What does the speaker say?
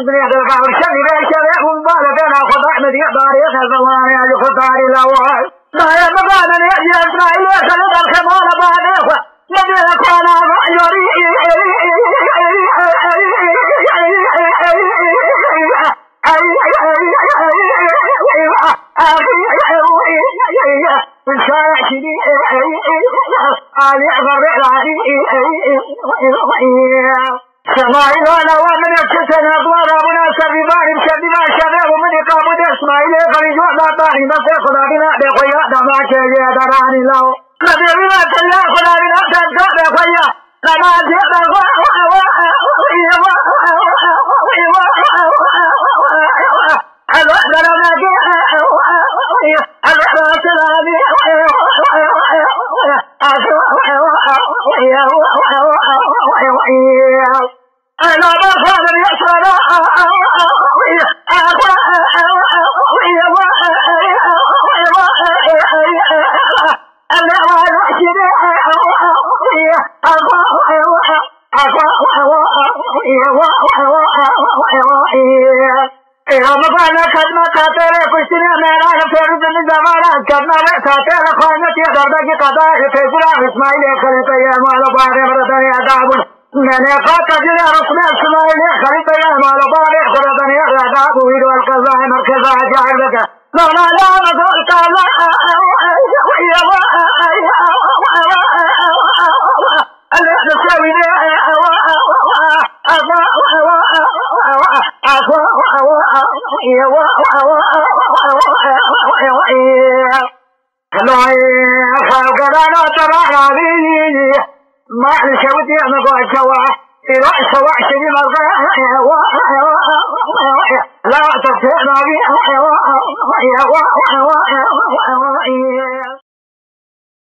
الدنيا يخذ ثواني يا خطار الأول ما يا مقانا يأتي إسرائيل يخلد الخمال بعد إخوة نبي أكون معجري من شارع شديد علي غرع سماعيل وأنا ومن يكتسن اضوار ابونا سبيبان بشبيبا شباب ومن يقام دي اسماعيل خريج وعلا طاهي بس يخذ بنا بخويا دما كيجي دراني له نبي بما تلا خذ بنا تنكا بخويا لما جئ أنا بخاف يسرى رمضان خدمة خاطر كشتنا میرا نفر بن زمانا کرنا لے خاطر خانت یا دادا کی قضا فیصلہ اسماعیل خلیفہ یا مولا بار مردن عذاب من خاطر جل رسول اسماعیل خلیفہ یا مولا بار مردن عذاب ويد والقضاء مركز جعل لك لا لا لا مزول قضاء فقدنا ترى به ما لشودي أنا قاعد سوا إلى سوا شدي ما لا تفتح ما بي.